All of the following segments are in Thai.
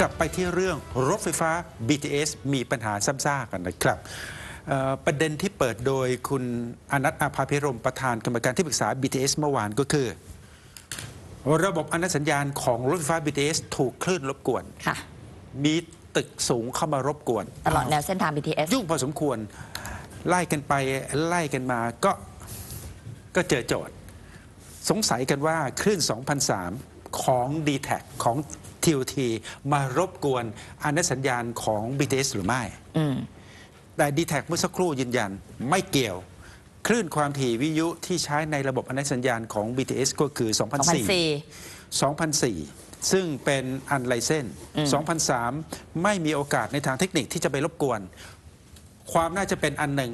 กลับไปที่เรื่องรถไฟฟ้า BTS มีปัญหาซ้ำซากกันนะครับเอ่อประเด็นที่เปิดโดยคุณอนัทอาภาพิรมประธานกรรมการที่ปรึกษา BTS เมื่อวานก็คือ ระบบอนุสัญญาณของรถไฟฟ้า BTS ถูกคลื่นรบกวนค่ะมีตึกสูงเข้ามารบกวน ตลอดแนวเส้นทาง BTS ยุ่งพอสมควร ไล่กันไปไล่กันมาก็ก็เจอโจทย์ สงสัยกันว่าคลื่น 2003 ของ d t แทของ TOT มารบกวนอนุสัญญาณของ BTS หรือไม่อืมแต่ d t แทเมื่อสักครู่ยืนยันไม่เกี่ยว คลื่นความถี่วิทยุที่ใช้ในระบบอนุสัญญาณของ BTS ก็คือ 2004 2004 2004ซึ่งเป็นอันไลเซนอืม2003 ไม่มีโอกาสในทางเทคนิคที่จะไปรบกวน ความน่าจะเป็นอันหนึ่ง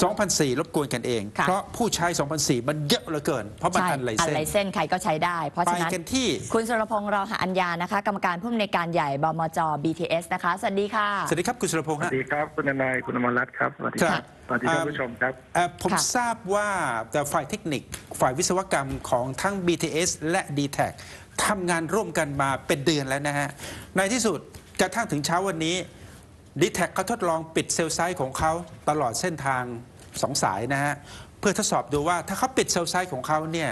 2004 รบกวนกันเอง ค่ะ เพราะผู้ใช้ 2004 มันเยอะเหลือเกิน เพราะมันใช่อันไลอันเซนไลเส้นใครก็ใช้ได้ เพราะไปฉะนั้นกันที่ คุณสุรพงษ์รอหาอัญญานะคะ กรรมการผู้อำนวยการใหญ่บมจ BTS นะคะ สวัสดีค่ะ สวัสดีครับคุณสุรพงษ์สวัฮะ สดีครับคุณนายคุณอมรรัตน์ครับสวัสดีคครัรับบสวัสดีท่านผู้ชมครับ เอ่อผมค่ะ ทราบว่าแต่ฝ่ายเทคนิค ฝ่ายวิศวกรรมของทั้ง BTS และ d t แททำงานร่วมกันมาเป็นเดือนแล้วนะฮะ ในที่สุดกระทั่งถึงเช้าวันนี้ d t แทเขาทดลองปิดเซลล์ไซต์ของเขาตลอดเส้นทาง สองสายนะฮะเพื่อทดสอบดูว่าถ้าเขาปิดเซลล์ไซต์ของเขาเนี่ย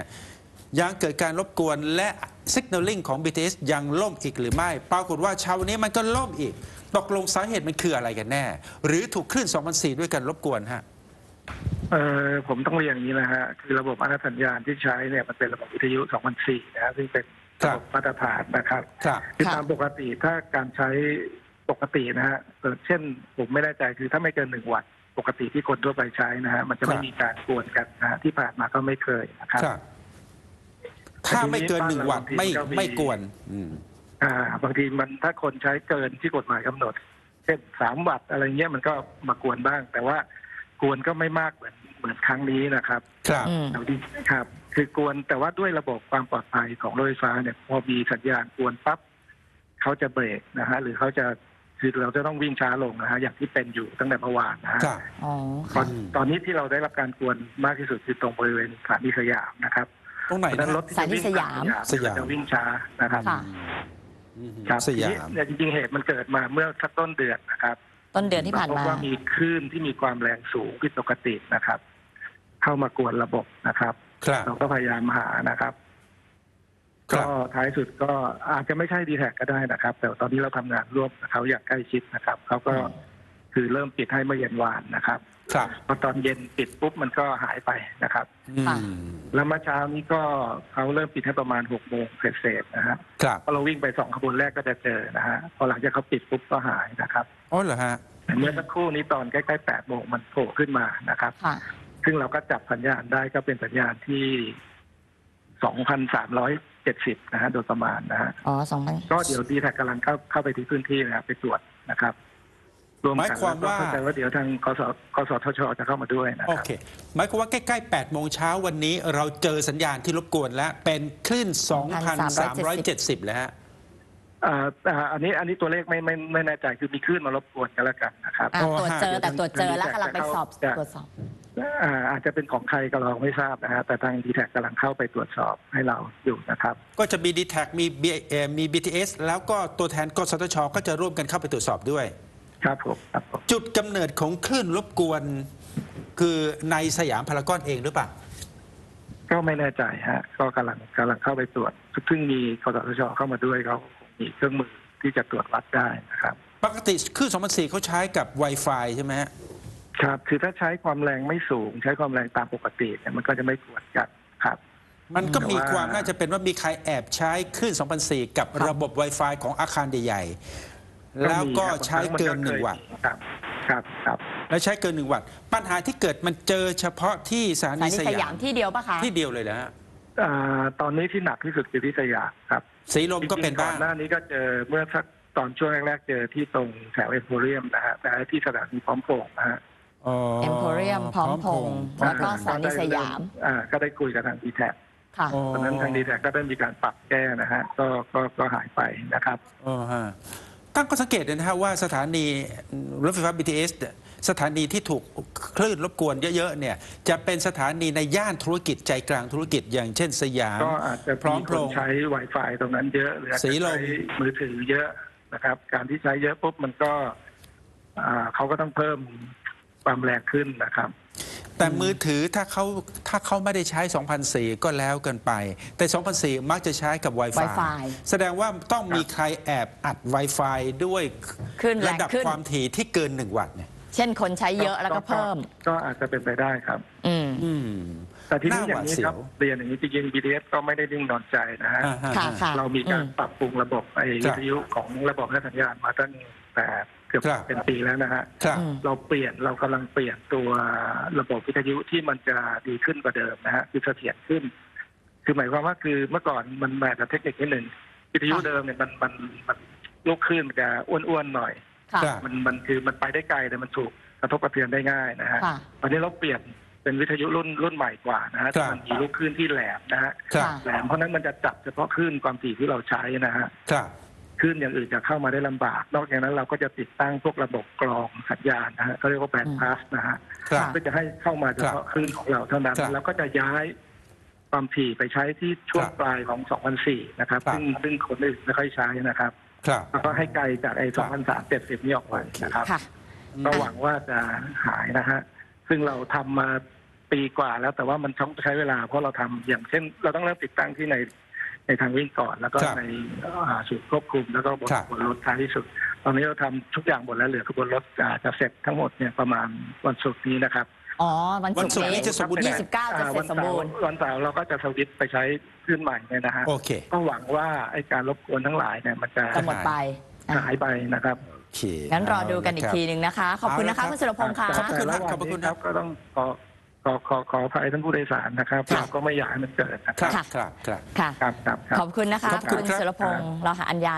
ยังเกิดการรบกวนและ Signaling ของ BTS ยังล่มอีกหรือไม่ ปรากฏว่าเช้าวันนี้มันก็ล่มอีก ตกลงสาเหตุมันคืออะไรกันแน่ หรือถูกคลื่น2004 ด้วยกันรบกวนฮะเอ่อผมต้องเรียนอย่างนี้นะฮะ คือระบบอนุสัญญาณที่ใช้เนี่ยมันเป็นระบบวิทยุ 2004 นะฮะซึ่งเป็นครัระบบบมาตรฐานนะครับครับคือครับตามปกติถ้าการใช้ปกตินะฮะเอ่อเช่นผมไม่แน่ใจคือถ้าไม่เกินหนึ่งวัตต์ ปกติที่คนทั่วไปใช้นะฮะมันจะไม่ครับมีการกวนกันนะฮะที่ผ่านมาก็ไม่เคยนะครับ ครับ ถ้าไม่เกินหนึ่งวัตต์ไม่ไม่กวนอืมอ่า บางทีมันถ้าคนใช้เกินที่กฎหมายกำหนด เช่นสามวัตต์อะไรเงี้ยมันก็มากวนบ้าง แต่ว่ากวนก็ไม่มากเหมือนเหมือนครั้งนี้นะครับ ครับอืมเอาดีครับ คือกวนแต่ว่าด้วยระบบความปลอดภัยของรถไฟฟ้าเนี่ย พอมีสัญญาณกวนปั๊บเขาจะเบรกนะฮะหรือเขาจะ คือเราจะต้องวิ่งช้าลงนะฮะอย่างที่เป็นอยู่ตั้งแต่เมื่อวานนะฮะครับ อ๋อตอนอืมตอนนี้ที่เราได้รับการกวนมากที่สุดคือตรงบริเวณสถานีสยามนะครับตรงไหนเพราะฉะนะนั้นรถที่จะวิ่งผ่านสยาม จะวิ่งช้านะครับค่ะ อืมครับสยาทีนี้มเนี่ยจริงๆเหตุมันเกิดมาเมื่อสักต้นเดือนนะครับต้นเดือนที่ผ่านเรพมาบว่ามีคลื่นที่มีความแรงสูงผิดปกตินะครับ เข้ามากวนระบบนะครับ ครับ เราก็พยายามหานะครับครั ก็บท้ายสุดก็อาจจะไม่ใช่ดีแท็กก็ได้นะครับ แต่ตอนนี้เราทำงานร่วมกับเขาอย่างใกล้ชิดนะครับเขาก็คือเริ่มปิดให้เมื่อเย็นวานนะครับ ครับพอตอนเย็นปิดปุ๊บมันก็หายไปนะครับอืมค่ะแล้วเมื่อเช้านี้ก็เขาเริ่มปิดให้ประมาณหกโมงเศษๆนะฮะครับพอเราวิ่งไปสองขบวนแรกก็จะเจอนะฮะพอหลังจากเขาปิดปุ๊บก็หายนะครับอ๋อเหรอฮะแต่เมื่อสักครู่นี้ตอนใกล้ๆแปดโมงมันโผล่ขึ้นมานะครับค่ะซึ่งเราก็จับสัญญาณได้ก็เป็นสัญญาณที่สองพันสามร้อย เจ็ดสิบนะฮะโดยประมาณนะฮะอ๋อสองพันก็เดี๋ยวดีแท็กกำลังเข้าเข้าไปที่พื้นที่นะครับไปตรวจนะครับรวมหมายกันความแล้วก็ว่า เข้าใจว่าเดี๋ยวทางกสกสทชจะเข้ามาด้วยนะโอครับ เค หมายความว่าใกล้ ๆ 8 โมงเช้าวันนี้เราเจอสัญญาณที่รบกวนแล้ว เป็นคลื่น 2,370 แล้วฮะอ่าอ่าอันนี้อันนี้ตัวเลขไม่ไม่ไม่แน่ใจคือมีคลื่นมารบกวนกันแล้วกันนะครับ อะอ๋อตรวจฮะเจอแต่ตรวจเจอแล้วกำลังไปสอบจะตรวจสอบอ่า อาจจะเป็นของใครก็เราไม่ทราบนะฮะแต่ทางดีแท็กกำลังเข้าไปตรวจสอบให้เราอยู่นะครับ ก็จะมี d t แทมี B เอ่อมี BTS แล้วก็ตัวแทนกสทช ก็จะร่วมกันเข้าไปตรวจสอบด้วย ครับผมครับผมจุดกำเนิดของคลื่นรบกวน คือในสยามพารากอนเองหรือเปล่า ก็ไม่แน่ใจฮะ ก็กำลังกำลังเข้าไปตรวจซึ่งมีกสทช เข้ามาด้วยเขาคงมีเครื่องมือที่จะตรวจวัดได้นะครับ ปกติคลื่น2004เขาใช้กับ Wi-Fi ใช่ไหมฮะ ครับ คือถ้าใช้ความแรงไม่สูง ใช้ความแรงตามปกติเนี่ยมันก็จะไม่กวนกันครับ มันก็มีแต่ว่าความน่าจะเป็นว่ามีใครแอบใช้คลื่น2004 กับระบบ Wi-Fi ของอาคารใหญ่ๆแล้วก็ใช้เกินหนึ่งวัตต์ครับครับครับแล้วใช้เกินหนึ่งวัตต์ปัญหาที่เกิดมันเจอเฉพาะที่สถาสถานีนีสสยายามมที่เดียวปะคะที่เดียวเลยนะฮะอ่าตอนนี้ที่หนักที่สุดคือที่สยามครับสีลมก็เป็นจริงๆก่บ้าองนหน้านี้ก็เจอเมื่อสักตอนช่วงแรกๆเจอที่ตรงแถวเอ็มโพเรียมนะฮะแต่ที่สถานีพร้อมโป่งนะฮะอ๋อ เอ็มโพเรียมพร้อมพงษ์แล้วก็สถานีสยาม อ่าก็ได้คุยกับทางดีแท็กค่ะ อ๋อ ตอนนั้นทางดีแท็กก็ได้มีการปรับแก้นะฮะก็ก็ก็หายไปนะครับอ๋อฮะตั้งข้อสังเกตเลยนะฮะว่าสถานีรถไฟฟ้า BTS เนี่ยสถานีที่ถูกคลื่นรบกวนเยอะๆเนี่ยจะเป็นสถานีในย่านธุรกิจใจกลางธุรกิจอย่างเช่นสยาม ก็อาจจะพร้อมมีโปคร่นง ใช้ Wi-Fi ตรงนั้นเยอะหรืออาจสีจะลม ใช้มือถือเยอะนะครับ การที่ใช้เยอะปุ๊บมันก็อ่าเขาก็ต้องเพิ่ม ความแรงขึ้นนะครับ แต่มือถือถ้าเขาถ้าเขาไม่ได้ใช้ 2004 ก็แล้วกันไป แต่ 2004 มักจะใช้กับ Wi-Fi Wi-Fi แสดงว่าต้องมีใครแอบอัด Wi-Fi ด้วยขึ้นแรงระดับขึ้น ความถี่ที่เกิน 1 วัตต์เนี่ยเช่นคนใช้เยอะแล้วก็เพิ่ม ก็อาจจะเป็นไปได้ครับ อืม อืม แต่ทีนี้น่าอย่างนี้หวาดเสียวครับเรียนอย่างนี้จริงๆ BTS ก็ไม่ได้นิ่งนอนใจนะฮะ อ่าฮะ ค่ะค่ะเรามีการอืมปรับปรุงระบบไอ้ครัวิบทยุของระบบและสัญญาณมาตั้งแต่เกือบครับเป็นปีแล้วนะฮะครับอืมเราเปลี่ยนเรากำลังเปลี่ยนตัวระบบวิทยุที่มันจะดีขึ้นกว่าเดิมนะฮะคือเสถียรขึ้น คือหมายความว่าคือเมื่อก่อนมันมาจากเทคนิคนิดหนึ่งวิทยุค่ะเดิมเนี่ยมันมันมันลูกคลื่นมันจะอ้วนๆหน่อยค่ะครับมันมันคือมันไปได้ไกลแต่มันถูกกระทบกระเทือนได้ง่ายนะฮะค่ะตอนนี้เราเปลี่ยนเป็นวิทยุรุ่นรุ่นใหม่กว่านะฮะครับมันมีลูกคลื่นที่แหลมนะฮะครับแหลมเพราะฉะนั้นมันจะจับเฉพาะคลื่นความถี่ที่เราใช้นะฮะ ครับคลื่นอย่างอื่นจะเข้ามาได้ลำบาก นอกจากนั้นเราก็จะติดตั้งพวกระบบกรองสัญญาณนะฮะเขาเรียกว่าแบนด์พาสนะฮะครับเพื่อจะให้เข้ามาเฉพาะคลื่นของเราเท่านั้นครับแล้วก็จะย้ายความถี่ไปใช้ที่ช่วงครับปลายของ 2004 นะครับครับ ซึ่งซึ่งคนอื่นไม่ค่อยใช้นะครับครับแล้วก็ให้ไกลจากไอ้2003 70นี่ออกไปนะครับค่ะก็หวังว่าจะหายนะฮะ ซึ่งเราทำมาปีกว่าแล้วแต่ว่ามันต้องใช้เวลา เพราะเราทำอย่างเช่น เราต้องเริ่มติดตั้งที่ใน ในทางวิ่งก่อน แล้วก็ครับในอ่าศูนย์ควบคุมแล้วก็บนครับบนรถท้ายที่สุด ตอนนี้เราทำทุกอย่างหมดแล้วเหลือขบวนรถอ่าจะเสร็จทั้งหมดเนี่ยประมาณวันศุกร์นี้นะครับอ๋อ วันวันศุศุกกร์ร์นี้นี้จะสมบูรณ์ยี่สิบเก้าจะเสร็จสมบูรณ์อ่าวันเสาร์วันเสาร์เราก็จะสวิตช์ไปใช้คลื่นใหม่เนี่ยนะฮะโอเค ก็หวังว่าไอ้การรบกวนทั้งหลายเนี่ยมันจะจะหมดไปอะหายไปนะครับ โอเคงั้นรอดูกันอีกทีหนึ่งนะคะ ขอบคุณนะคะเอาละครับคุณสุรพงษ์ค่ะ ขอบคุณแต่ครับระหว่างขอบพระคุณนี้ครับก็ต้องขอ ขอขอขออภัยท่านผู้โดยสารนะครับค่ะเราก็ไม่อยากให้มันเกิดนะคครัรับบครับ ครับ ค่ะครับครับครับ ขอบคุณนะคะ ขอบคุณคุณครับ สุรพงษ์เราหาอัญญา